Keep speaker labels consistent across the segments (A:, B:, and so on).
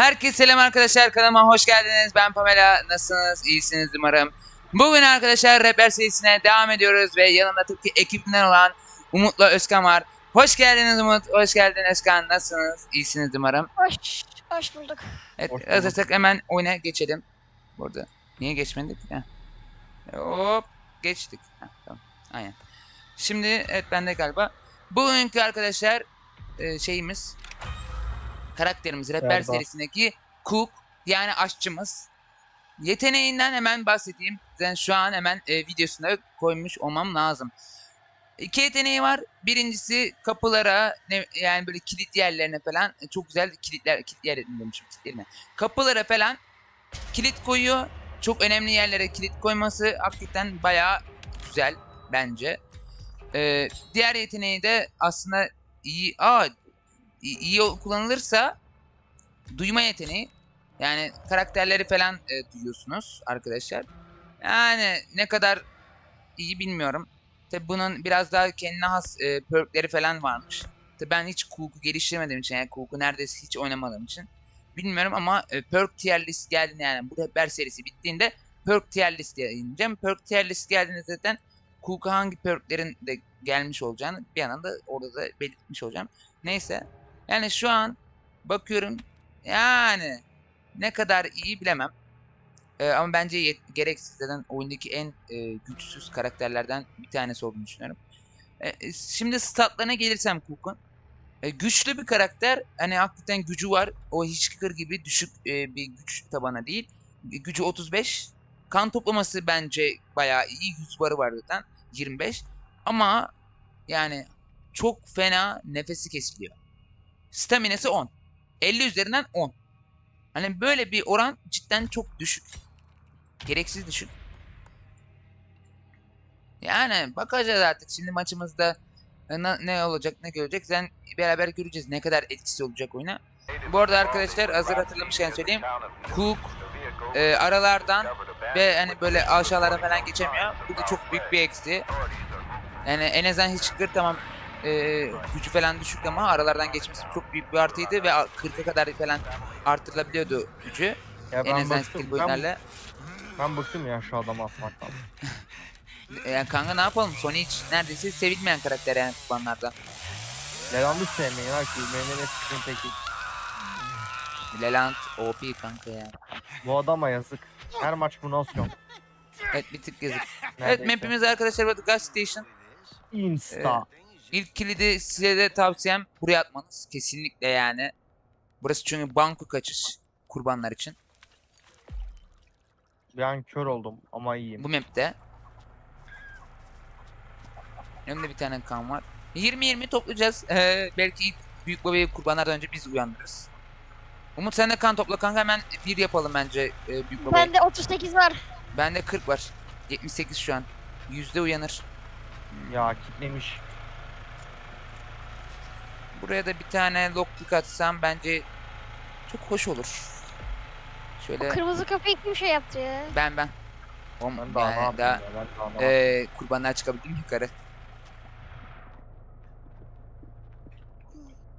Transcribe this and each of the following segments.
A: Herkese selam arkadaşlar kanalıma hoş geldiniz. Ben Pamela. Nasılsınız? İyisiniz umarım. Bugün arkadaşlar rapper serisine devam ediyoruz ve yanımda tabii ki ekibinden olan Umut'la Özkan var. Hoş geldiniz Umut. Hoş geldin Özkan. Nasılsınız? İyisiniz umarım.
B: Hoş, hoş bulduk.
A: Evet,
C: Hoş bulduk.
A: hazırsak hemen oyuna geçelim. Burada. Niye geçmedik? Heh. Hop. Geçtik. Heh, tamam. Aynen. Şimdi evet bende galiba. Bugünkü arkadaşlar e, şeyimiz karakterimiz Rapper
C: Galiba.
A: serisindeki Cook yani aşçımız. Yeteneğinden hemen bahsedeyim. Ben şu an hemen e, videosuna koymuş olmam lazım. İki yeteneği var. Birincisi kapılara ne, yani böyle kilit yerlerine falan e, çok güzel kilitler kilit yer demişim kilitlerine. Kapılara falan kilit koyuyor. Çok önemli yerlere kilit koyması hakikaten bayağı güzel bence. Ee, diğer yeteneği de aslında iyi aa, iyi, kullanılırsa duyma yeteneği. Yani karakterleri falan e, duyuyorsunuz arkadaşlar. Yani ne kadar iyi bilmiyorum. Tabi bunun biraz daha kendine has e, perkleri falan varmış. Tabi ben hiç Cook'u geliştirmediğim için yani Cook'u neredeyse hiç oynamadığım için bilmiyorum ama e, perk tier list geldiğinde yani bu rehber serisi bittiğinde perk tier list yayınlayacağım. Perk tier list geldiğinde zaten Cook'a hangi perklerin de gelmiş olacağını bir yandan da orada da belirtmiş olacağım. Neyse. Yani şu an bakıyorum yani ne kadar iyi bilemem. Ee, ama bence yet- gereksiz zaten oyundaki en e, güçsüz karakterlerden bir tanesi olduğunu düşünüyorum. E, şimdi statlarına gelirsem Cook'un. E, güçlü bir karakter. Hani hakikaten gücü var. O Hitchhiker gibi düşük e, bir güç tabana değil. E, Gücü 35. Kan toplaması bence bayağı iyi. 100 barı var zaten. 25. Ama yani çok fena nefesi kesiliyor. Staminası 10. 50 üzerinden 10. Hani böyle bir oran cidden çok düşük. Gereksiz düşük. Yani bakacağız artık. Şimdi maçımızda e, ne olacak ne görecek. Sen beraber göreceğiz ne kadar etkisi olacak oyuna. Bu arada arkadaşlar hazır hatırlamışken söyleyeyim. Cook e, aralardan ve hani böyle aşağılara falan geçemiyor. Bu da çok büyük bir eksi. Yani en azından hiç kır tamam e, gücü falan düşük ama aralardan geçmesi çok büyük bir artıydı ve a- 40'a kadar falan artırılabiliyordu gücü.
C: Ya
A: en azından skill
C: Ben,
A: boyutlarla.
C: ben bıktım ya şu adamı asmaktan.
A: E, Yani kanka ne yapalım? Sony hiç neredeyse sevilmeyen karakter yani kullanlarda.
C: Leland'ı sevmeyin ha ki. Benim eskinin teki.
A: Leland OP kanka ya.
C: Bu adama yazık. Her maç bunu asıyor.
A: Evet bir tık yazık. Evet
C: Neredeyse.
A: mapimiz arkadaşlar burada Gas Station.
C: Insta.
A: İlk kilidi size de tavsiyem buraya atmanız. Kesinlikle yani. Burası çünkü banko kaçış kurbanlar için.
C: An kör oldum ama iyiyim.
A: Bu map'te. Önümde bir tane kan var. 20-20 toplayacağız. Ee, belki ilk büyük babayı kurbanlardan önce biz uyandırırız. Umut sen de kan topla kanka hemen bir yapalım bence e, büyük babayı.
B: Bende 38 var.
A: Bende 40 var. 78 şu an. Yüzde uyanır.
C: Ya kitlemiş.
A: Buraya da bir tane lockpick atsam bence çok hoş olur. Şöyle
B: Kırmızı kapıyı kim şey yaptı ya?
A: ben ben. Oğlum,
C: Ben daha
A: yani daha
C: ya? Ben daha
A: e, kurbanlar çıkabildim yukarı.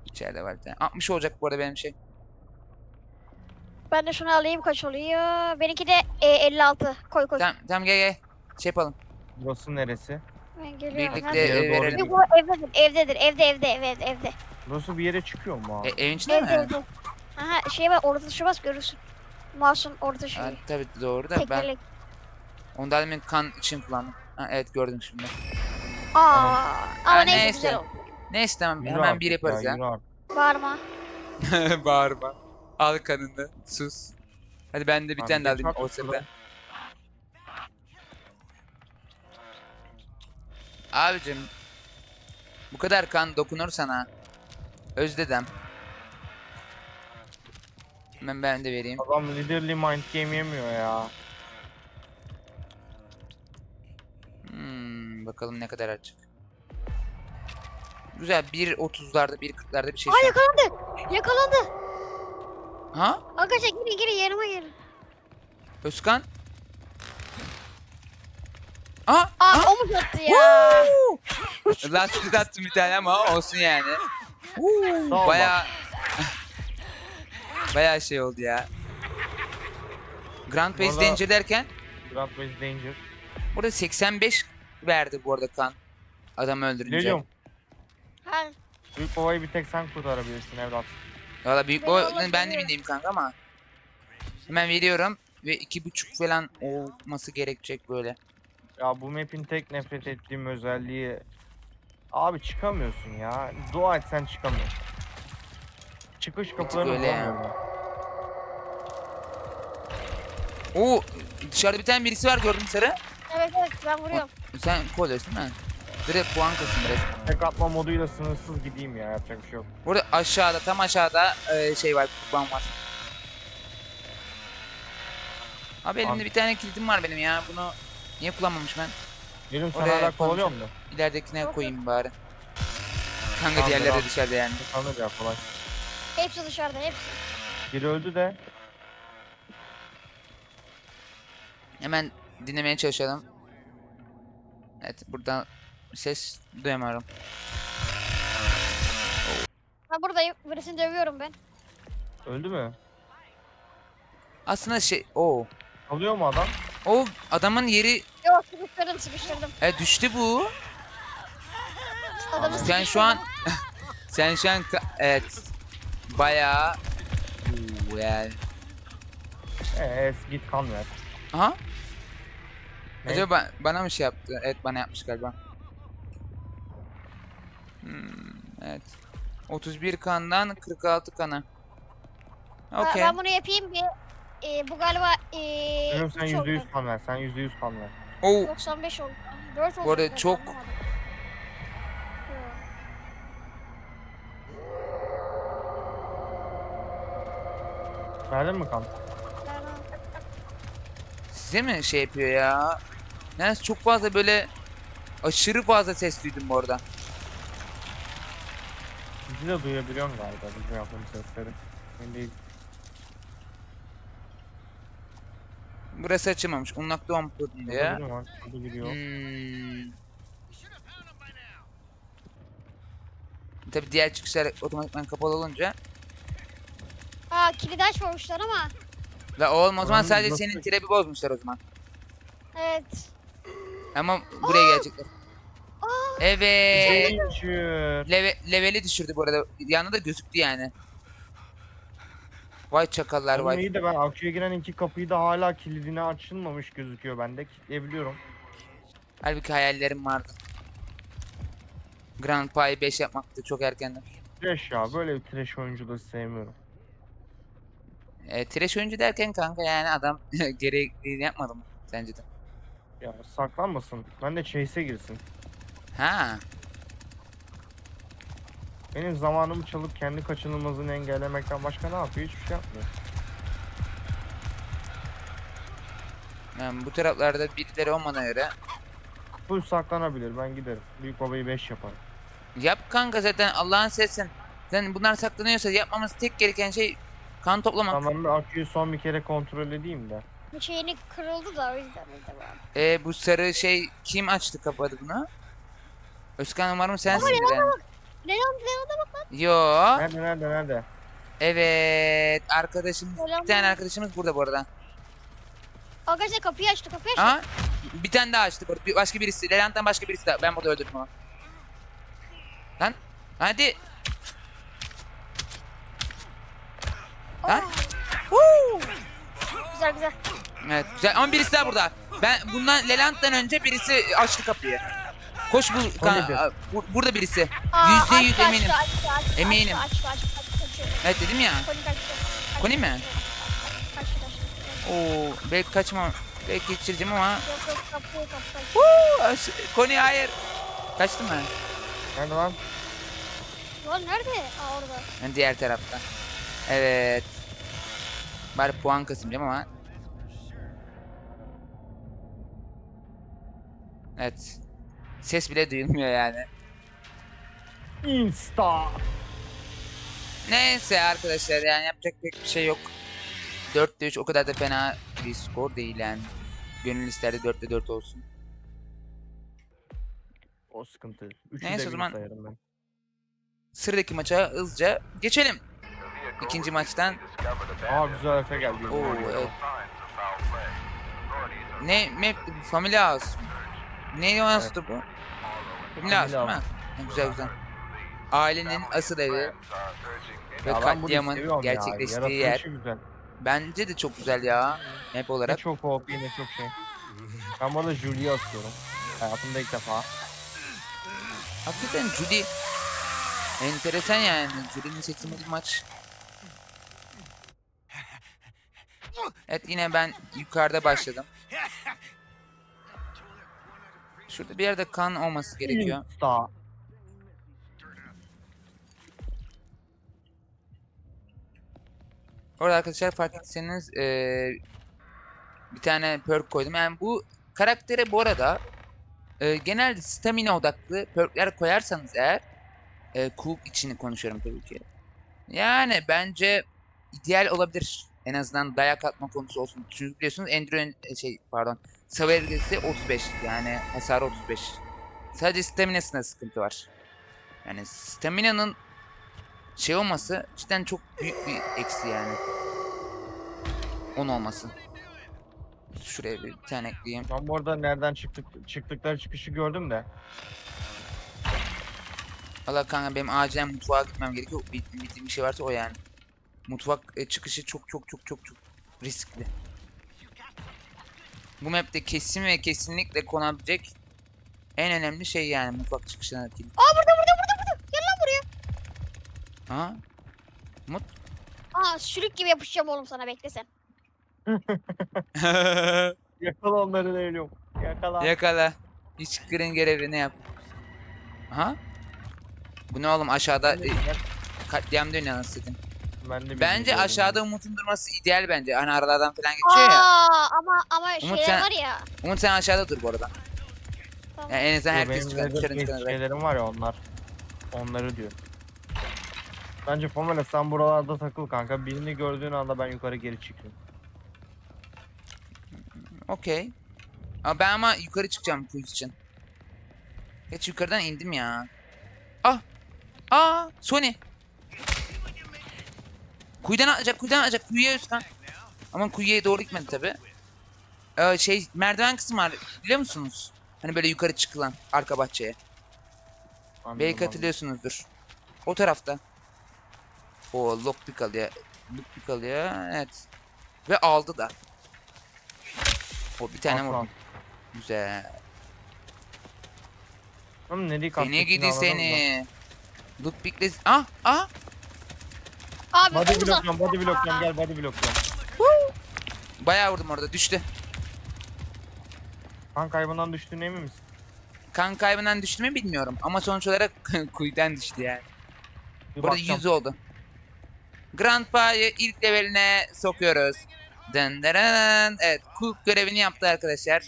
A: İçeride var bir tane. 60 olacak bu arada benim şey.
B: Ben de şunu alayım kaç oluyor? Benimki de e, 56. Koy koy.
A: Tamam tamam gel gel. Şey yapalım.
C: Burası neresi?
B: Ben geliyorum.
A: Birlikte e, verelim.
B: Bu evdedir, evdedir, evde, evde, evde, evde.
C: Burası bir yere çıkıyor mu abi?
A: E, evin içinde mi?
B: evde. Aha şey var, orada tuşa bas görürsün. Mouse'un orta şeyi.
A: Ha, tabii doğru da ben
B: Tekerlek.
A: demin kan için kullandım. Ha, evet gördüm şimdi.
B: Aa,
A: Ha,
B: ama neyse,
A: neyse.
B: güzel oldu.
A: Neyse tamam
C: Yürü
A: hemen
C: artık
A: bir yaparız ya.
C: yürü artık.
B: Bağırma.
A: Bağırma. Al kanını. Sus. Hadi ben de bir
C: Abi
A: tane daha
C: geç
A: alayım o sırada.
C: şurada.
A: Abicim. Bu kadar kan dokunur sana. Özledem. Hemen ben de vereyim.
C: Adam literally mind game yemiyor ya.
A: Hmm, bakalım ne kadar açık. Güzel 1.30'larda 1.40'larda bir şey.
B: Aa
A: şu an.
B: yakalandı. Yakalandı.
A: Ha?
B: Arkadaşlar girin girin yanıma gelin.
A: Özkan? Aa!
B: Aa o mu sattı ya?
A: Lastik attım bir tane ama olsun yani. Baya Bayağı şey oldu ya. Grand Base
C: Valla-
A: Danger derken
C: Grand Base Danger.
A: burada 85 verdi bu arada kan. Adam öldürünce.
C: Lelium.
B: Ha,
C: Büyük ovayı bir tek sen kurtarabilirsin evlat.
A: Valla büyük
B: Ben
A: boy ben de bileyim kanka ama. Hemen veriyorum ve iki buçuk falan olması gerekecek böyle.
C: Ya bu map'in tek nefret ettiğim özelliği... Abi çıkamıyorsun ya. Dua et sen çıkamıyorsun. Çıkış kapılarını
A: öyle
C: bulamıyorum.
A: Oo dışarıda bir tane birisi var gördüm sarı.
B: evet evet ben vuruyorum.
A: Sen değil mi? Direkt puan kasın direkt.
C: Tek atma moduyla sınırsız gideyim ya yapacak bir şey yok.
A: Burada aşağıda tam aşağıda e, şey var kurban var. Abi elimde
C: Abi.
A: bir tane kilidim var benim ya. Bunu niye kullanmamış ben?
C: Sen
A: Oraya
C: hala kovalıyor musun?
A: İleridekine koyayım bari. Kanka diğerleri de dışarıda yani.
C: Sanır ya kolay.
B: Hepsi dışarıda hepsi.
C: Biri öldü de
A: Hemen dinlemeye çalışalım. Evet buradan ses duyamıyorum.
B: Ha buradayım. Birisini dövüyorum ben.
C: öldü mü?
A: Aslında şey o
C: Alıyor mu adam?
A: o adamın yeri
B: Yok sıkıştırdım sıkıştırdım.
A: e, düştü bu.
B: Adamı
A: Sen şu an sen şu an evet bayağı Oo, yani.
C: Eee git kan ver.
A: Aha.
C: Ne?
A: Acaba ba- bana mı şey yaptı? Evet bana yapmış galiba. Hmm, evet. 31 kandan 46 kana.
B: Ha,
A: Okey.
B: Ben bunu yapayım bir. Ee, bu galiba ee,
C: Lelium sen
B: üç oldu.
C: %100 kan ver. Sen %100 kan ver.
A: Oo,
B: 95 oldu. 4 oldu.
A: Bu arada çok-.
B: Yok.
C: Verdin mi kan?
A: Size mi şey yapıyor ya? Yani çok fazla böyle aşırı fazla ses duydum bu arada.
C: Bizi de duyabiliyorsun galiba bizim yaptığımız sesleri. Ben değil.
A: Burası açılmamış. Unlocked on
C: Burada
A: diye. Hmm. Tabi diğer çıkışlar otomatikman kapalı olunca.
B: Aa kilidi açmamışlar ama.
A: Ve o olmaz o zaman sadece
C: nasıl-
A: senin trebi bozmuşlar o zaman.
B: Evet.
A: Ama buraya gelecekler.
B: Aa,
A: Evet. Leve, leveli düşürdü bu arada. Yanında da gözüktü yani. Vay çakallar vay.
C: iyi de ben aküye giren iki kapıyı da hala kilidine açılmamış gözüküyor bende. Kilitleyebiliyorum.
A: Halbuki hayallerim vardı. Grand Prix 5 yapmak da çok erkenden.
C: Trash ya böyle bir trash oyuncuları sevmiyorum.
A: E, trash oyuncu derken kanka yani adam gereğini yapmadı mı sence de?
C: Ya saklanmasın. Ben de chase'e girsin.
A: Ha.
C: Benim zamanımı çalıp kendi kaçınılmazını engellemekten başka ne yapıyor? Hiçbir şey yapmıyor.
A: Yani bu taraflarda birileri olmadığına göre
C: Full saklanabilir ben giderim. Büyük babayı 5 yaparım.
A: yap kanka zaten Allah'ın sessin. Sen bunlar saklanıyorsa yapmamız tek gereken şey kan toplamak.
C: Tamam bir aküyü son bir kere kontrol edeyim de.
B: bu şeyini kırıldı da o yüzden öyle var.
A: E, bu sarı şey kim açtı kapadı bunu? Özkan umarım sensindir yani.
B: Leon Leon'a bak lan.
A: Yo.
C: Nerede nerede nerede?
A: Evet. Arkadaşımız
B: Selam.
A: bir tane arkadaşımız burada bu arada.
B: Arkadaşlar kapıyı açtı kapıyı açtı.
A: Aha. Bir tane daha açtı. burada. Bir- Başka birisi. Levent'ten başka birisi daha. Ben burada öldürdüm onu. Lan. Hadi. Lan. Woo!
B: Güzel güzel.
A: Evet güzel ama birisi daha burada. Ben bundan Lelant'tan önce birisi açtı kapıyı. Koş bu kan- bu- burada birisi.
B: Aa,
A: Yüzde yüz
B: açtı,
A: eminim.
B: Açtı, açtı, açtı,
A: Eminim.
B: Açtı açtı açtı. açtı, açtı.
A: Evet dedim ya.
B: Koni
A: mi? Oo belki kaçma. Belki geçireceğim ama. Koni hayır. Kaçtı mı?
C: Nerede lan?
B: Lan nerede? Aa orada.
A: Yani diğer tarafta. Evet. Bari puan kasayım ama. Evet. Ses bile duyulmuyor yani.
C: Insta.
A: Neyse arkadaşlar yani yapacak pek bir şey yok. 4'te 3 o kadar da fena bir skor değil yani. Gönül isterdi 4'te 4 olsun.
C: O sıkıntı. Üçü
A: Neyse o zaman-
C: ben.
A: Sıradaki maça hızlıca geçelim. İkinci maçtan.
C: Aa güzel Efe geldi.
A: Oo evet. Ne map? Family House. Ne nasıldı bu? House. Ha, güzel güzel. Ailenin asıl evi ve katliamın gerçekleştiği yer. Bence de çok güzel ya map
C: Ne
A: olarak.
C: çok OP ne çok şey. Ben burada Julie'yi atıyorum. Hayatımda ilk defa.
A: Hakikaten Judy enteresan yani. Judy'nin seçilmediği maç. Evet yine ben yukarıda başladım. Şurada bir yerde kan olması gerekiyor.
C: Daha.
A: Orada arkadaşlar fark ettiyseniz eee, bir tane perk koydum. Yani bu karaktere bu arada eee, genelde stamina odaklı perkler koyarsanız eğer eee Cook içini konuşuyorum tabii ki. Yani bence ideal olabilir. En azından dayak atma konusu olsun. Çünkü biliyorsunuz Endurance e, şey pardon Severity 35 yani hasarı 35. Sadece staminasında sıkıntı var. Yani stamina'nın şey olması cidden çok büyük bir eksi yani. 10 olması. Şuraya bir tane ekleyeyim.
C: Ben bu arada nereden çıktık çıktıkları çıkışı gördüm de.
A: Allah kanka benim acilen mutfağa gitmem gerekiyor. Bir, bildiğim bir şey varsa o yani. Mutfak e, çıkışı çok çok çok çok çok riskli. Bu map'te kesin ve kesinlikle konabilecek en önemli şey yani mutfak çıkışına kilit.
B: Aa burada burada burada burada. Gel lan buraya.
A: Ha? Mut?
B: Aa sülük gibi yapışacağım oğlum sana bekle sen.
C: Yakala onları değilim. Yakala.
A: Yakala. Hiç green görevini yap. Aha. Bu ne oğlum aşağıda e, katliam dönüyor nasıl satayım.
C: Ben de
A: Bence
C: bilmiyorum.
A: aşağıda Umut'un durması ideal bence. Hani aralardan falan geçiyor ya.
B: Aa ama ama
A: Umut
B: şeyler
A: sen-
B: var ya.
A: Umut sen aşağıda dur bu arada.
B: Tamam.
A: Yani en azından
C: Yo,
A: herkes
C: benim
A: çıkar. Dışarı
C: şeylerim var ya onlar. Onları diyor. Bence Pamela sen buralarda takıl kanka. Birini gördüğün anda ben yukarı geri çıkıyorum.
A: Okey. Ama ben ama yukarı çıkacağım quiz için. Geç yukarıdan indim ya. Ah. Aa, Sony. Kuyudan atacak, kuyudan atacak. Kuyuya üstten. Ama kuyuya doğru gitmedi tabi. Ee, şey merdiven kısmı var biliyor musunuz? Hani böyle yukarı çıkılan arka bahçeye.
C: Anladım,
A: Belki hatırlıyorsunuzdur. O tarafta. O lockpick alıyor. Lockpick alıyor. Evet. Ve aldı da. O bir tane vurdu. Güzel.
C: Oğlum nereye
A: Seni
C: kastettiğini
A: gidi seni. Lookpick'le... Ah! Ah!
B: Abi
C: Body
B: omuz
C: bloklam, body bloklam gel body bloklam.
A: Bayağı vurdum orada. Düştü.
C: Kan kaybından düştüğüne emin misin?
A: Kan kaybından düştü mü bilmiyorum. Ama sonuç olarak kuyudan düştü yani.
C: Bir
A: Burada
C: bakacağım.
A: 100 oldu. Grandpa'yı ilk leveline sokuyoruz. Dın dırın. Evet, cook görevini yaptı arkadaşlar.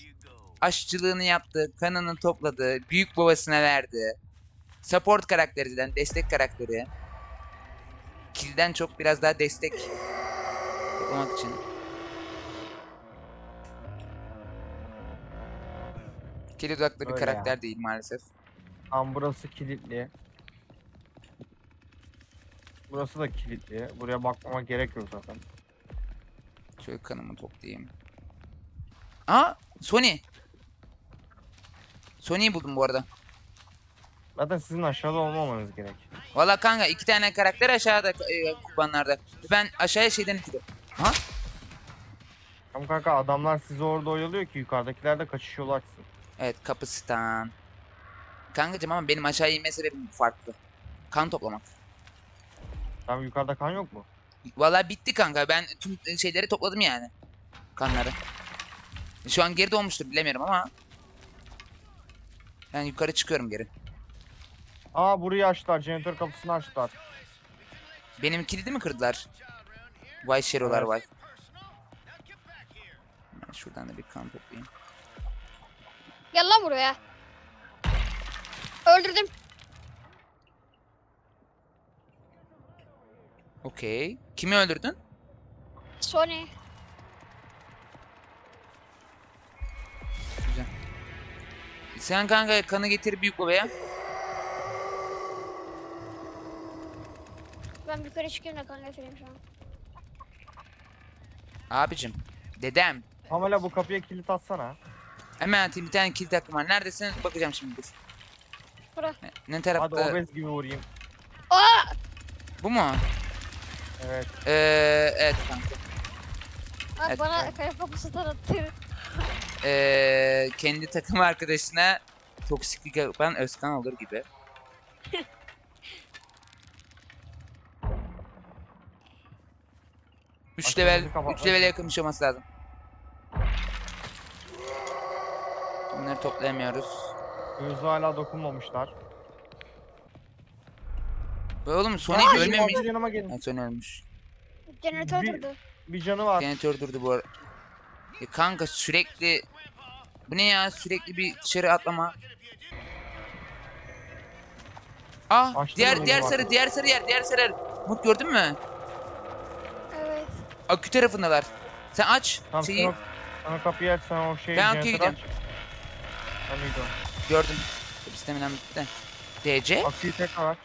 A: Aşçılığını yaptı, kanını topladı, büyük babasına verdi. Support karakterinden, destek karakteri. Kill'den çok biraz daha destek toplamak için. Kill odaklı bir
C: Öyle
A: karakter
C: ya.
A: değil maalesef.
C: Tam burası kilitli. Burası da kilitli. Buraya bakmama gerek yok zaten.
A: Şöyle kanımı toplayayım. Aa, Sony. Sony'yi buldum bu arada.
C: Zaten sizin aşağıda olmamanız gerek.
A: Valla kanka iki tane karakter aşağıda e, kubanlarda. Ben aşağıya şeyden itiyorum. Ha?
C: Ama kanka adamlar sizi orada oyalıyor ki yukarıdakiler de kaçış yolu açsın.
A: Evet kapıstan. Kankacım ama benim aşağıya inme sebebim farklı. Kan toplamak.
C: Tam yukarıda kan yok mu?
A: Valla bitti kanka. Ben tüm şeyleri topladım yani. Kanları. Şu an geri dolmuştur bilemiyorum ama. Ben yukarı çıkıyorum geri.
C: Aa burayı açtılar. Jeneratör kapısını açtılar.
A: Benim kilidi mi kırdılar? Vay şerolar
C: Evet.
A: vay. Ben şuradan da bir kan toplayayım.
B: Gel lan buraya. Öldürdüm.
A: Okey. Kimi öldürdün?
B: Sony.
A: Güzel. Sen kanka kanı getir büyük babaya.
B: Ben yukarı çıkıyorum da kanka efendim şu an.
A: Abicim. Dedem.
C: Pamela bu kapıya kilit atsana.
A: Hemen atayım bir tane kilit takım var. Neredesin? Bakacağım şimdi.
B: Bura.
A: Ne, ne
C: Hadi
A: tarafta?
C: obez gibi vurayım.
B: Aa!
A: Bu mu?
C: Evet.
A: Ee, evet kanka.
B: Abi
A: Evet,
B: bana
A: evet.
B: kaya kapısı tanıttı.
A: Ee, kendi takım arkadaşına toksiklik yapan Özkan olur gibi. Üç
C: Aşağıdaki
A: level,
C: kapatmak.
A: üç level'e yakın bir şey olması lazım. Bunları toplayamıyoruz.
C: Yüzü hala dokunmamışlar.
A: Be Oğlum Sonic
C: Aa,
A: ölmemiş.
C: Sonic yanıma gelin.
A: Ha, Sonic ölmüş.
B: Jeneratör
C: Bir-
B: durdu.
C: Bir canı var.
A: Jeneratör durdu bu ara. Ya kanka sürekli... Bu ne ya? Sürekli bir dışarı atlama. Ah diğer diğer sarı diğer sarı yer diğer sarı yer. Mut gördün mü? Akü tarafındalar. Sen aç
C: Tamam
A: şeyi.
C: sen o, sen kapıyı aç sen o şeyi
A: Ben aküye
C: aç. Ben de gidiyorum.
A: Gördüm. İstemeden bitti. DC.
C: Aküyü tekrar aç.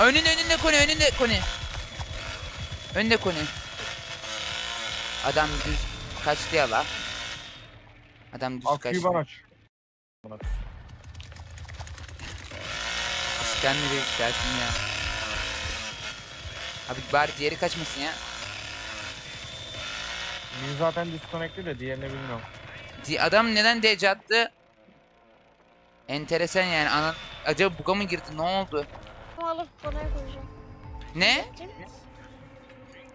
A: Önünde önünde koni önünde koni. Önünde koni. Adam düz kaçtı ya la. Adam düz
C: Aküyü
A: kaçtı.
C: ben aç. Buna kız.
A: Sen nereye istersin ya? Abi bari diğeri kaçmasın ya.
C: Biri zaten disconnectli de diğerini bilmiyorum.
A: Di- Adam neden DC attı? Enteresan yani. Ana... Acaba buga mı girdi? Ne oldu?
B: Bunu alıp buraya koyacağım.
A: Ne?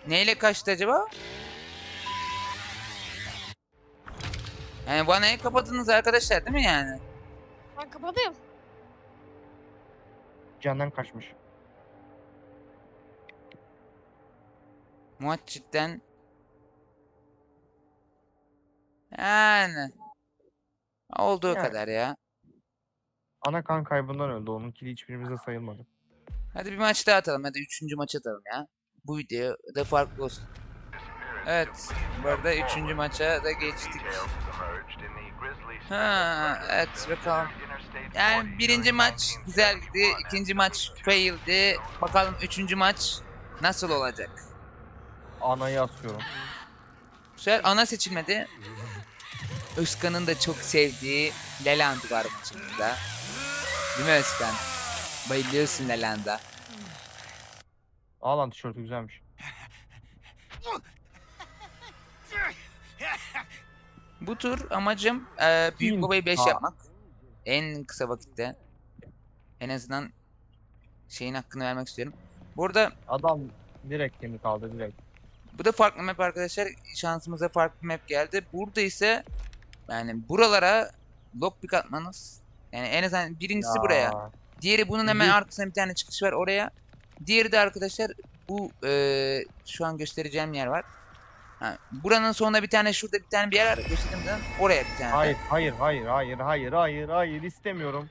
A: Neyle kaçtı acaba? Yani vanayı kapadınız arkadaşlar değil mi yani?
B: Ben kapatıyorum.
C: Candan kaçmış.
A: Muhat Yani... Olduğu
C: Yani.
A: kadar ya.
C: Ana kan kaybından öldü. Onunkili hiçbirimize sayılmadı.
A: Hadi bir maç daha atalım. Hadi üçüncü maç atalım ya. Bu video da farklı olsun. Evet. Bu arada üçüncü maça da geçtik. Ha, evet bakalım. Yani birinci maç güzeldi. ikinci maç faildi. Bakalım üçüncü maç nasıl olacak?
C: Anayı asıyorum.
A: Bu sefer ana seçilmedi. Özkan'ın da çok sevdiği Leland var maçımızda. Değil mi Özkan? Bayılıyorsun Leland'a.
C: Al lan tişörtü güzelmiş.
A: Bu tur amacım eee Büyük. Baba'yı 5
C: Ha.
A: yapmak. En kısa vakitte. En azından şeyin hakkını vermek istiyorum. Burada
C: Adam direkt kemik aldı direkt.
A: bu da farklı map arkadaşlar. Şansımıza farklı map geldi. Burada ise yani buralara lockpick atmanız. Yani en azından birincisi
C: Ya,
A: buraya. Diğeri bunun hemen
C: Bir-
A: arkasında bir tane çıkış var oraya. Diğeri de arkadaşlar bu eee, şu an göstereceğim yer var. Ha, buranın sonunda bir tane şurada bir tane bir yer var gösterdiğim zaman oraya bir tane.
C: Hayır hayır hayır hayır hayır hayır hayır istemiyorum.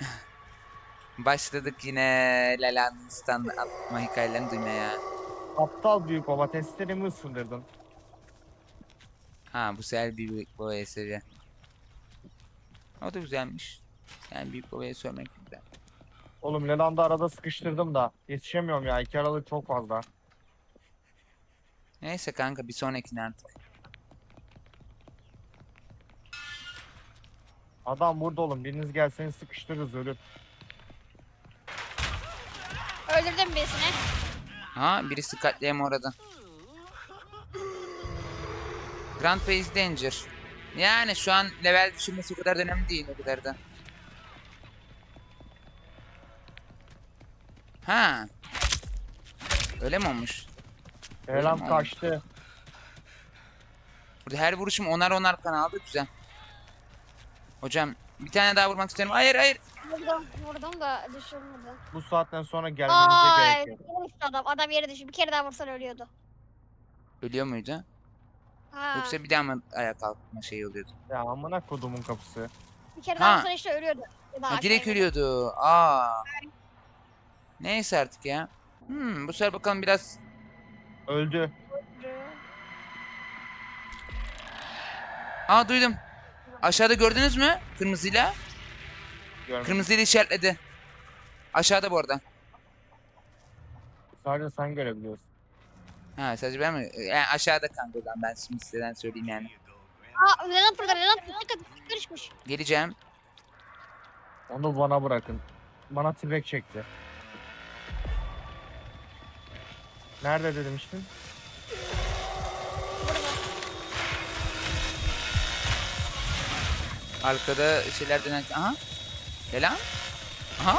A: Başladık yine Lalan'ın stand atma hikayelerini duymaya.
C: Aptal büyük baba testlerimi ısındırdın.
A: Ha bu sefer bir büyük babaya seviye. O da güzelmiş. Yani büyük babaya söylemek güzel.
C: Oğlum Leland'ı arada sıkıştırdım da yetişemiyorum ya iki aralık çok fazla.
A: Neyse kanka bir sonrakine artık.
C: Adam burada oğlum biriniz gelseniz sıkıştırırız ölür.
B: Öldürdüm birisini.
A: Ha birisi katliam orada. Grand Base Danger. Yani şu an level düşürmesi o kadar da önemli değil o kadar da. Ha. Öyle mi olmuş? Oğlum,
C: kaçtı.
A: Burada her vuruşum onar onar kan aldı güzel. Hocam bir tane daha vurmak istiyorum. Hayır hayır.
B: Vurdum. Vurdum da düşürmedi.
C: Bu saatten sonra gelmenize
B: Ay,
C: gerek yok.
B: adam. Adam yere düştü. Bir kere daha vursan ölüyordu.
A: Ölüyor muydu?
B: Ha.
A: Yoksa bir daha mı ayağa kalkma şeyi oluyordu?
C: Ya amına kodumun kapısı.
B: bir kere daha
A: Ha.
B: vursan işte ölüyordu. Ya da
A: Ha, direkt ölüyordu. Aa. Neyse artık ya. Hmm, bu sefer bakalım biraz
C: Öldü.
A: Aa duydum. Aşağıda gördünüz mü? Kırmızıyla.
C: Görmedim.
A: Kırmızıyla işaretledi. Aşağıda bu arada.
C: Sadece sen görebiliyorsun.
A: Ha sadece ben mi? Yani aşağıda kanka o zaman ben şimdi sizden söyleyeyim yani.
B: Aa Lenant burada Lenant dikkat karışmış.
A: Geleceğim.
C: Onu bana bırakın. Bana tibek çekti. Nerede demiştin?
B: Burada.
A: Arkada şeyler dönen... Aha. Lan? Aha.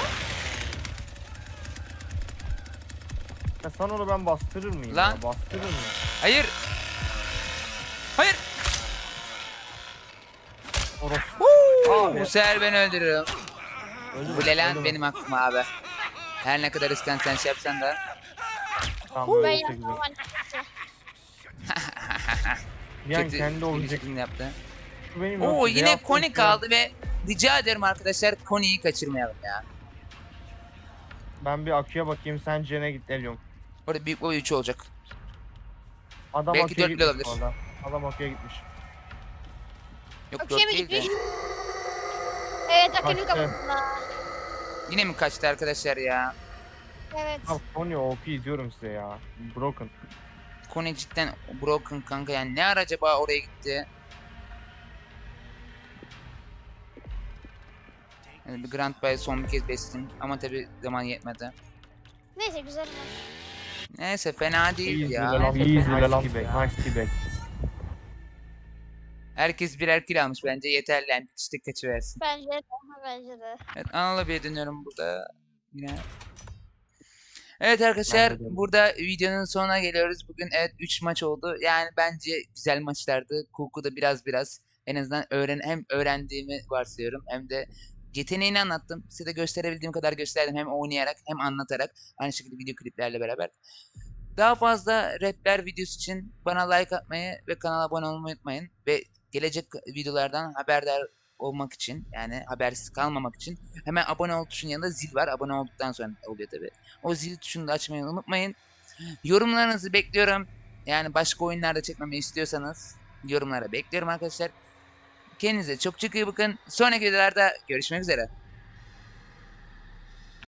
C: Ya sana onu ben bastırır mıyım?
A: Lan.
C: Ya? Bastırır mıyım?
A: Hayır. Hayır.
C: Orospu. Abi.
A: Bu sefer ben öldürürüm.
C: Öldü mü?
A: Bu
C: mü?
A: benim hakkım abi. Her ne kadar iskan sen şey yapsan da.
C: Tamam
B: Ben
C: öldüyse
B: yaptım
C: güzel. Bir an kendi olacak.
A: yaptı.
C: Şu benim yok,
A: Oo yine Koni kaldı ve rica ederim arkadaşlar Koni'yi kaçırmayalım ya.
C: Ben bir aküye bakayım sen Cen'e git Elyum.
A: Orada büyük boy 3 olacak.
C: Adam
A: Belki
C: aküye
A: dörtlü
C: gitmiş
A: olabilir.
C: bu arada. Adam aküye gitmiş.
A: Yok
B: Okey
A: 4
B: mi
A: değil de.
B: gitmiş? Evet akülü
C: Kaçtı.
B: kapattılar.
A: Yine mi kaçtı arkadaşlar ya?
B: Evet.
C: Abi Koni OP diyorum size ya. Broken.
A: Koni cidden broken kanka yani ne ara acaba oraya gitti? Yani bir Grand Prix son bir kez bestim ama tabi zaman yetmedi.
B: Neyse güzel.
A: Neyse fena değil
C: İyiyiz
A: ya.
C: İyiyiz. Nice.
A: Herkes birer kill almış bence yeterli yani bitiştik kaçıversin.
B: Bence de. Bence de.
A: Evet Anıl bir dönüyorum burada. Yine. Evet arkadaşlar
C: de
A: burada videonun sonuna geliyoruz. Bugün evet 3 maç oldu. Yani bence güzel maçlardı. Kuku da biraz biraz en azından öğren hem öğrendiğimi varsayıyorum hem de yeteneğini anlattım. Size de gösterebildiğim kadar gösterdim. Hem oynayarak hem anlatarak. Aynı şekilde video kliplerle beraber. Daha fazla rapler videosu için bana like atmayı ve kanala abone olmayı unutmayın. Ve gelecek videolardan haberdar olmak için yani habersiz kalmamak için hemen abone ol tuşunun yanında zil var. Abone olduktan sonra oluyor tabi. O zil tuşunu da açmayı unutmayın. Yorumlarınızı bekliyorum. Yani başka oyunlarda çekmemi istiyorsanız yorumlara bekliyorum arkadaşlar. Kendinize çok çok iyi bakın. Sonraki videolarda görüşmek üzere.